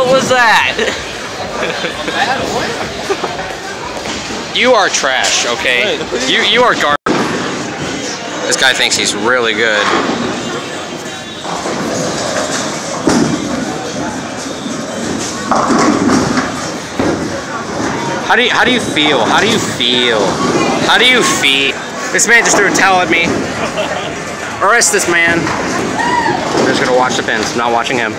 What was that? You are trash, okay? You you are garbage. This guy thinks he's really good. How do you how do you feel? How do you feel? How do you feel? This man just threw a towel at me. Arrest this man. I'm just gonna watch the pins, not watching him.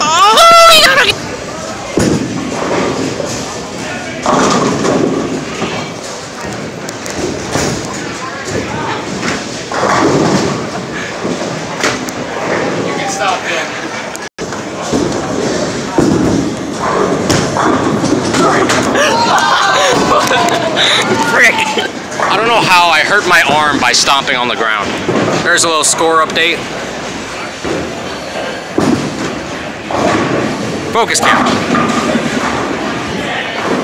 Oh, he got a You can stop him. Frick! I don't know how I hurt my arm by stomping on the ground. There's a little score update. Focus camera.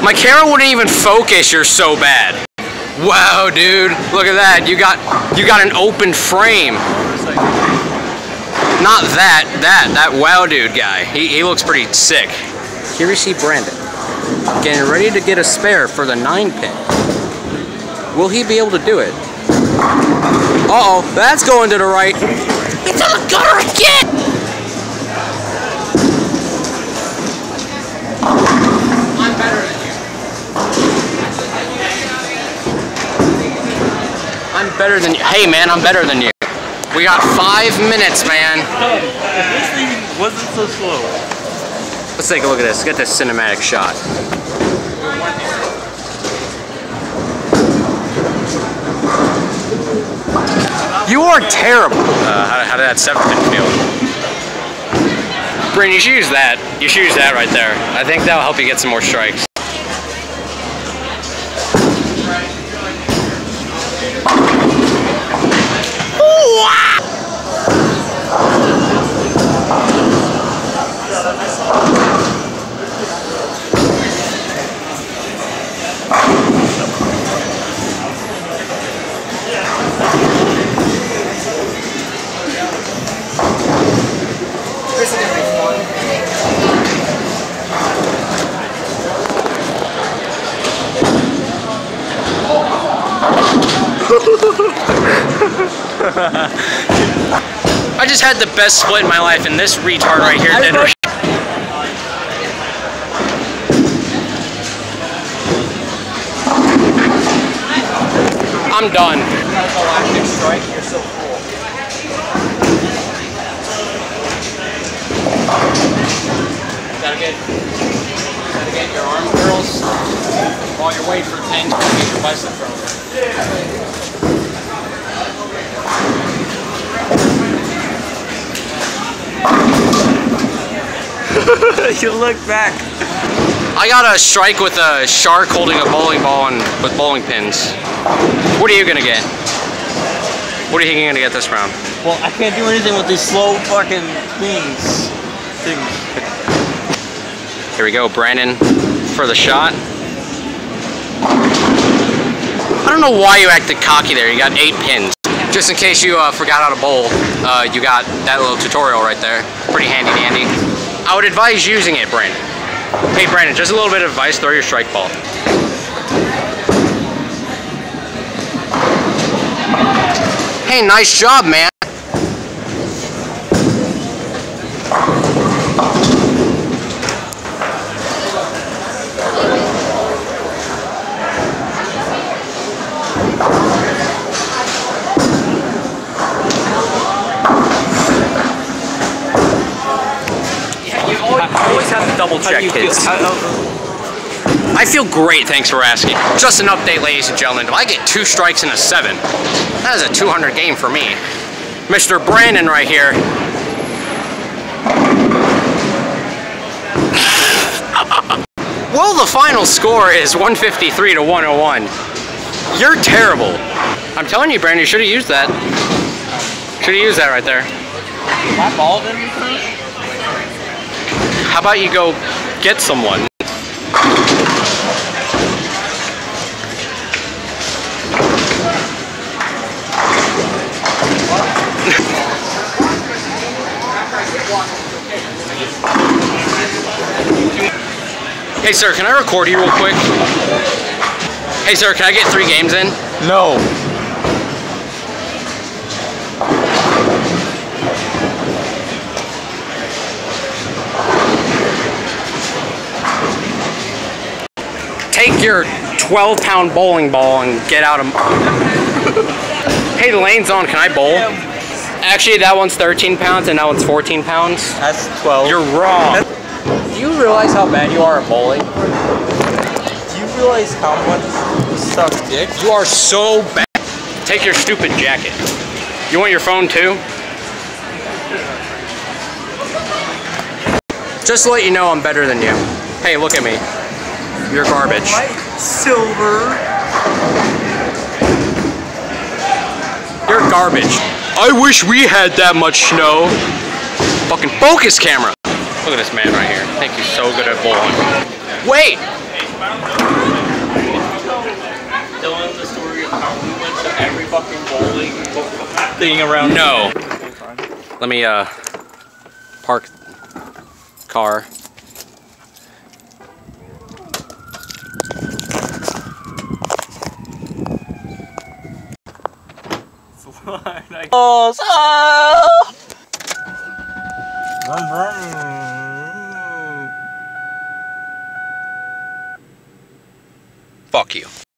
My camera wouldn't even focus, you're so bad. Wow, dude. Look at that. You got you got an open frame. Not that, that, that wow dude guy. He, he looks pretty sick. Here we see Brandon. Getting ready to get a spare for the 9 pin. Will he be able to do it? Uh-oh, that's going to the right. It's on the gutter again! I'm better than you. I'm better than you. Hey man, I'm better than you. We got five minutes, man. If this thing wasn't so slow. Let's take a look at this. Get this cinematic shot. You are terrible. Uh, how, how did that seventh pin feel? Bryn, you should use that. You should use that right there. I think that'll help you get some more strikes. I just had the best split in my life, and this retard right here didn't. I'm done. Gotta get, gotta get your arm curls while you're waiting for Tank to get your bicep curls. you look back. I got a strike with a shark holding a bowling ball and with bowling pins. What are you gonna get? What are you gonna get this round? Well, I can't do anything with these slow fucking things. Things. Here we go, Brandon for the shot. I don't know why you acted cocky there. You got eight pins. Just in case you uh, forgot how to bowl, uh, you got that little tutorial right there. Pretty handy dandy. I would advise using it, Brandon. Hey, Brandon, just a little bit of advice. Throw your strike ball. Hey, nice job, man. Double check you feel? How- how- I feel great, thanks for asking. Just an update, ladies and gentlemen. If I get two strikes and a seven, that is a 200 game for me. Mr. Brandon right here. Well, the final score is 153 to 101. You're terrible. I'm telling you, Brandon, you should have used that. Should have used that right there. My ball didn't how about you go get someone? Hey sir, can I record you real quick? Hey sir, can I get three games in? No. Your 12 pound bowling ball and get out of. hey, the lane's on. Can I bowl? Actually, that one's 13 pounds and that one's 14 pounds. That's 12. You're wrong. Do you realize how bad you are at bowling? Do you realize how much you suck dick? You are so bad. Take your stupid jacket. You want your phone too? Just to let you know I'm better than you. Hey, look at me. You're garbage. Silver. You're garbage. I wish we had that much snow. Fucking focus camera. Look at this man right here. I think he's so good at bowling. Wait! Telling the story of how we went to every fucking bowling thing around. No. Let me uh park car. Oh, so- Fuck you.